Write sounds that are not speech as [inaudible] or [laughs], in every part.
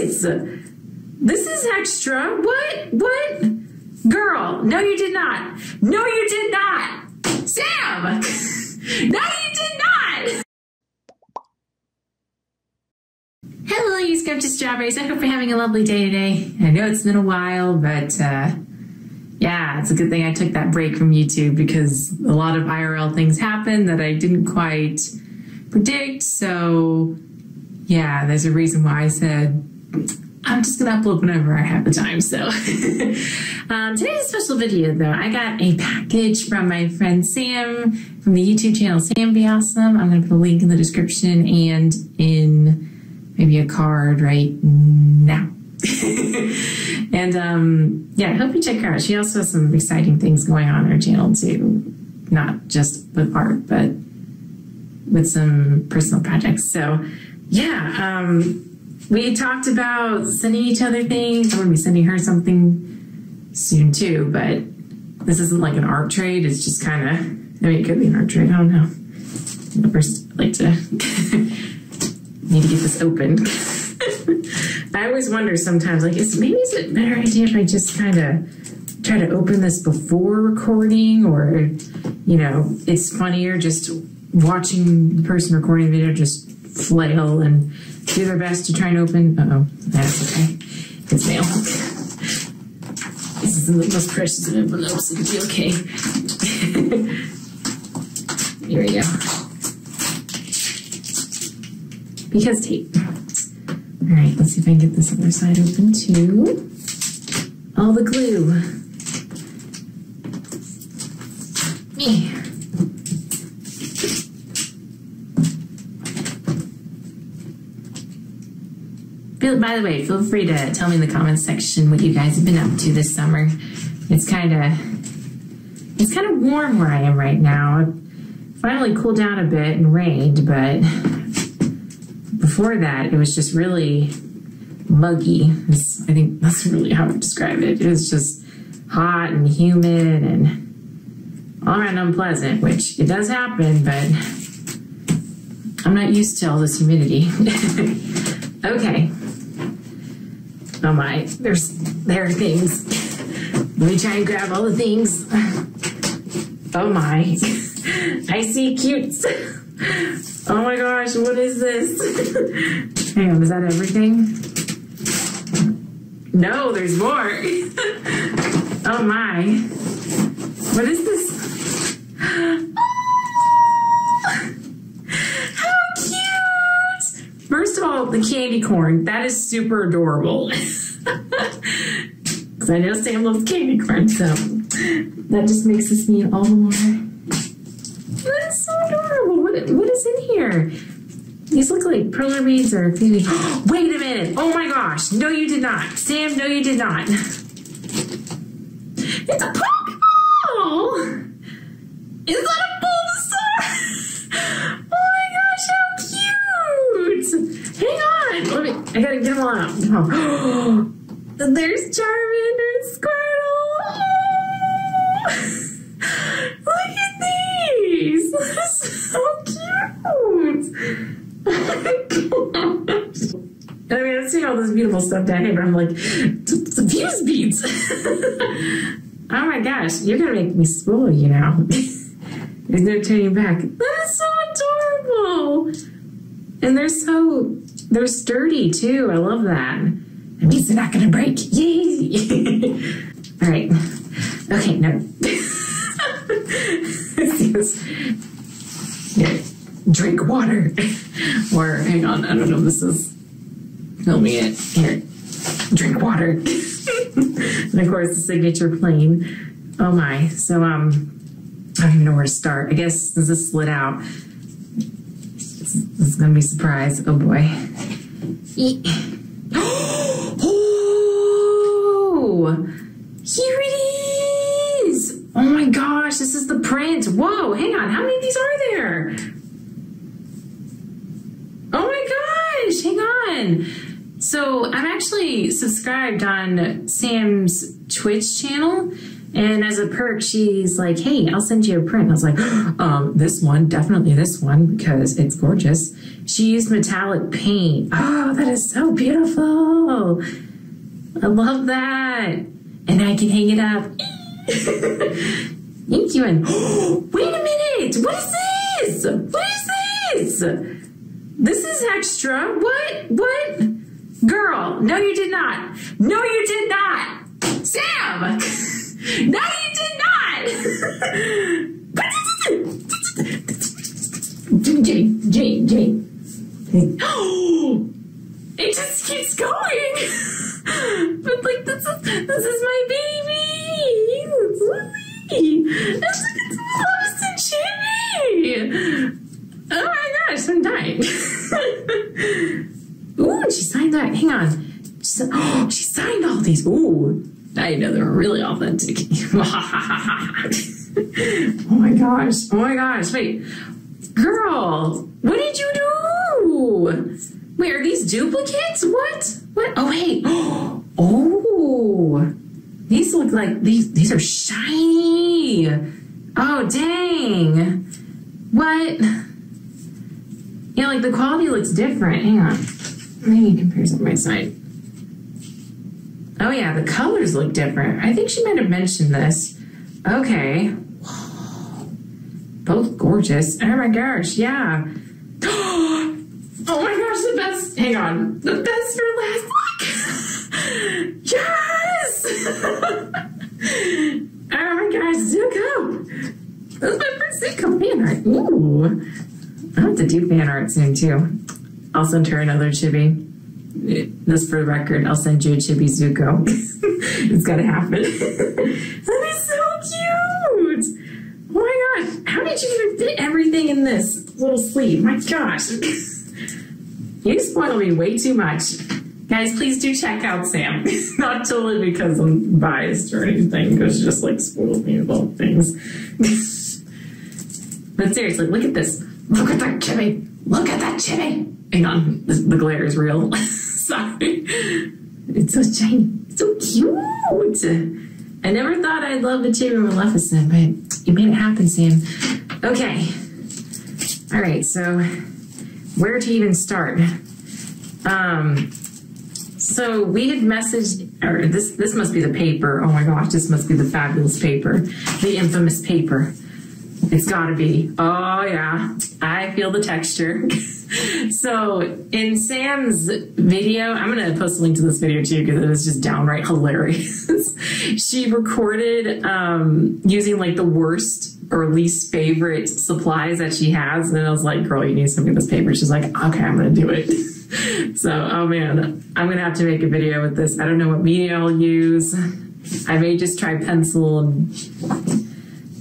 is? This is extra. What? What? Girl, no, you did not. No, you did not. Sam! [laughs] no, you did not! Hello, you scrumptious strawberries. I hope you're having a lovely day today. I know it's been a while, but uh, yeah, it's a good thing I took that break from YouTube because a lot of IRL things happened that I didn't quite predict. So, yeah, there's a reason why I said I'm just gonna upload whenever I have the time. So [laughs] um, today's a special video though. I got a package from my friend Sam from the YouTube channel Sambeawesome. I'm gonna put a link in the description and in maybe a card right now. [laughs] and um, yeah, I hope you check her out. She also has some exciting things going on her channel too, not just with art, but with some personal projects. So yeah. Um, we talked about sending each other things. I'm to be sending her something soon too, but this isn't like an art trade. It's just kind of, I mean, it could be an art trade. I don't know. First, I'd like to [laughs] need to get this open. [laughs] I always wonder sometimes, like, is maybe is it a better idea if I just kind of try to open this before recording, or you know, it's funnier just watching the person recording the video just flail and do their best to try and open. Uh oh, that's okay. It's mail. This isn't the most precious of envelopes. It'll be okay. [laughs] Here we go. Because tape. All right, let's see if I can get this other side open too. All the glue. Me. By the way, feel free to tell me in the comments section what you guys have been up to this summer. It's kind of it's kind of warm where I am right now. It finally cooled down a bit and rained, but before that, it was just really muggy. It's, I think that's really how I would describe it. It was just hot and humid and all around unpleasant, which it does happen, but I'm not used to all this humidity. [laughs] okay. Oh my, there's there are things. Let me try and grab all the things. Oh my. [laughs] I see cutes. [laughs] Oh my gosh, what is this? [laughs] Hang on, is that everything? No, there's more. Oh my. What is this? [gasps] Oh How cute! First of all, the candy corn. That is super adorable. [laughs] Because I know Sam loves candy corn, so that just makes this mean all the more. That is so adorable. What, what is in here? These look like perler beads or maybe. [gasps] Wait a minute. Oh my gosh. No, you did not. Sam, no, you did not. [laughs] It's a Pokeball! I gotta get them all out. Oh. There's Charmander and Squirtle. Oh. [laughs] Look at these. [laughs] So cute. [laughs] I mean, I've seen all this beautiful stuff down here, but I'm like, the fuse beads. oh my gosh, you're gonna make me spoil you know. There's no turning back. That is so adorable. And they're so, they're sturdy too. I love that. That means they're not gonna break. Yay! [laughs] all right. Okay, no. [laughs] Drink water. [laughs] or hang on, I don't know this is filming it. Here, drink water. and of course the signature plane. Oh my. So um I don't even know where to start. I guess this slid out, this is gonna be a surprise. Oh boy. [gasps] Oh! Here it is! Oh my gosh, this is the print. Whoa, hang on. How many of these are there? Oh my gosh, hang on. So I'm actually subscribed on Sam's Twitch channel. And as a perk, she's like, hey, I'll send you a print. I was like, [gasps] um, this one, definitely this one, because it's gorgeous. she used metallic paint. [gasps] Oh, that is so beautiful. I love that. And I can hang it up. [laughs] Thank you. And [gasps] wait a minute. What is this? What is this? This is extra. What? What? Girl, no, you did not. No, you did not. Sam! [laughs] No, you did not. Jimmy, Jimmy, Jimmy. It just keeps going. But like this is this is my baby. It's Lily. It's like it's Lois and Jimmy. Oh my gosh, I'm dying. Ooh, she signed that. Hang on. She, oh, she signed all these. Ooh, I know they're really authentic. [laughs] oh my gosh. Oh my gosh. Wait. Girl, what did you do? Wait, are these duplicates? What? What? Oh wait. [gasps] Oh, these look like these. These are shiny. Oh dang. What? Yeah, like the quality looks different. Hang on. Me compare side my side. Oh yeah, the colors look different. I think she might have mentioned this. Okay. Both gorgeous. Oh my gosh, yeah. [gasps] Oh my gosh, the best. Hang on. The best for last. Look. [laughs] yes! [laughs] oh my gosh, Zuko. This is my first Zuko fan art. Ooh. I have to do fan art soon too. I'll send her another chibi. This for the record, I'll send you a chibi Zuko. [laughs] it's gotta happen. [laughs] that is so cute! Oh my gosh, how did you even fit everything in this little sleeve? My gosh. [laughs] you spoil me way too much. Guys, please do check out Sam. Not totally because I'm biased or anything, because she just like spoils me with all things. but seriously, look at this. Look at that chibi. Look at that chibi. Hang on, the glare is real. Sorry. It's so shiny. So cute. I never thought I'd love the chibi Maleficent, but you made it happen, Sam. Okay. All right, so where to even start? Um, so we had messaged, or this this must be the paper. Oh my gosh, this must be the fabulous paper, the infamous paper. It's got to be. Oh yeah, I feel the texture. [laughs] so in Sam's video, I'm gonna post a link to this video too because it was just downright hilarious. [laughs] she recorded um, using like the worst or least favorite supplies that she has, and I was like, "Girl, you need some of this paper." She's like, "Okay, I'm gonna do it." [laughs] so, oh man, I'm gonna have to make a video with this. I don't know what media I'll use. I may just try pencil and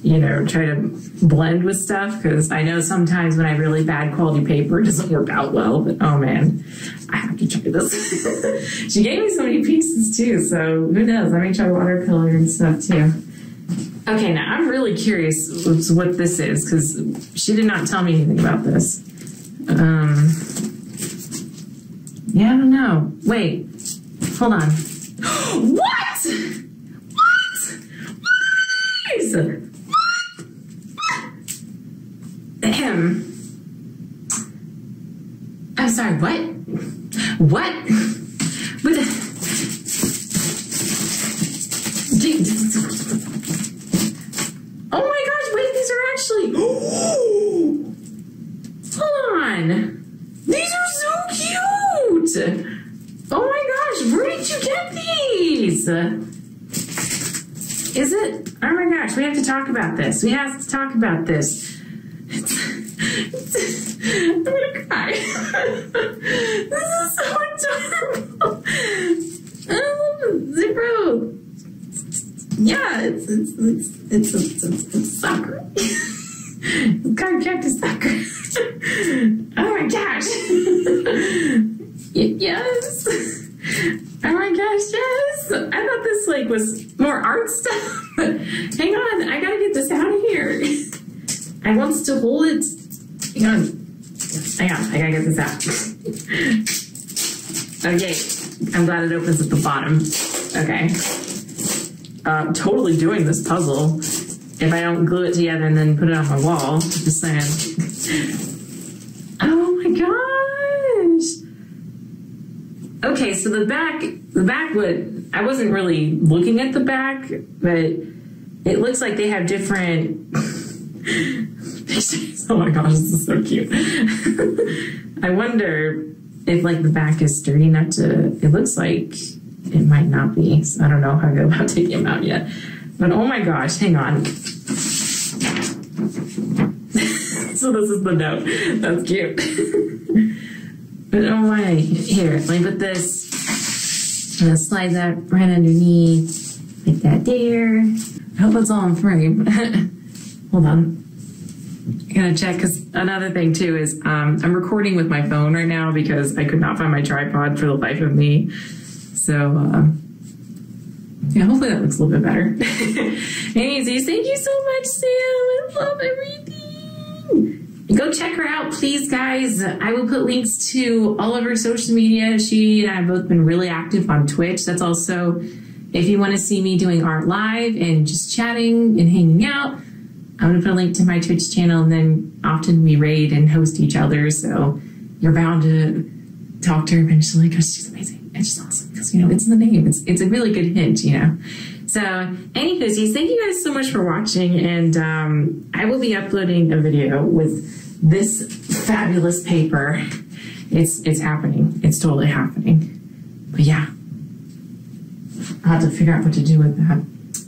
you know, try to blend with stuff because I know sometimes when I have really bad quality paper, it doesn't work out well. But oh man, I have to try this. [laughs] she gave me so many pieces too, so who knows? I may try watercolor and stuff too. Okay, now I'm really curious what this is because she did not tell me anything about this. Um, yeah, I don't know. Wait, hold on. [gasps] what? What? Guys! Ahem. I'm sorry, what? What? What the? Gee, Oh my gosh, wait, these are actually. [gasps] Hold on. These are so cute. Oh my gosh, where did you get these? Is it? Oh my gosh, we have to talk about this. We have to talk about this. I'm gonna cry. this is so adorable. I love Kero. Yeah, it's it's it's it's Sakura. Card cactus soccer. oh my gosh. Yes. Oh my gosh, yes. I thought this like was more art stuff. Hang on, I gotta get this out of here. I wants to hold it. Hang on. Hang on, I gotta get this out. okay, I'm glad it opens at the bottom. Okay. Totally doing this puzzle. If I don't glue it together and then put it on my wall, just saying. Oh my gosh. okay, so the back, the back would, I wasn't really looking at the back, but it looks like they have different. [laughs] oh my gosh, this is so cute. [laughs] I wonder if like the back is sturdy enough to, it looks like it might not be. So I don't know how I go about [laughs] taking them out yet. But oh my gosh, hang on. [laughs] so this is the note. That's cute. [laughs] but oh my, here, let me put this. I'm gonna slide that right underneath, like that there. I hope it's all in frame. Hold on. I gotta check because another thing too is um, I'm recording with my phone right now because I could not find my tripod for the life of me. So uh, yeah, hopefully that looks a little bit better. [laughs] Anyways, thank you so much, Sam. I love everything. Go check her out, please, guys. I will put links to all of her social media. She and I have both been really active on Twitch. That's also if you want to see me doing art live and just chatting and hanging out. I'm to put a link to my Twitch channel, and then often we raid and host each other. So you're bound to talk to her eventually because she's amazing. It's just awesome because, you know, it's in the name. It's, it's a really good hint, you know. So, any anywho, thank you guys so much for watching, and um, I will be uploading a video with this fabulous paper. It's it's happening. It's totally happening. But yeah, I'll have to figure out what to do with that.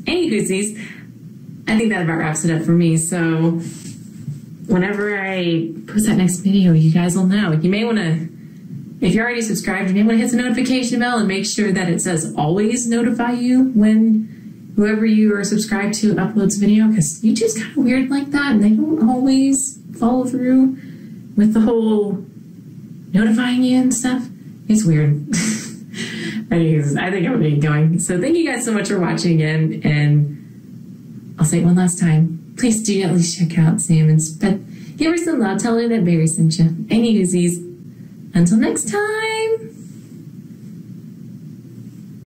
Any Anywhoosies, I think that about wraps it up for me. So whenever I post that next video, you guys will know. You may want to, if you're already subscribed, you may want to hit the notification bell and make sure that it says always notify you when whoever you are subscribed to uploads video because YouTube's kind of weird like that and they don't always follow through with the whole notifying you and stuff. It's weird. [laughs] Anyways, I think I'm gonna get going. So thank you guys so much for watching again and I'll say it one last time. Please do at least check out Salmon's. But give her some love. Tell her that Berry sent you. Any Hoosies. Until next time.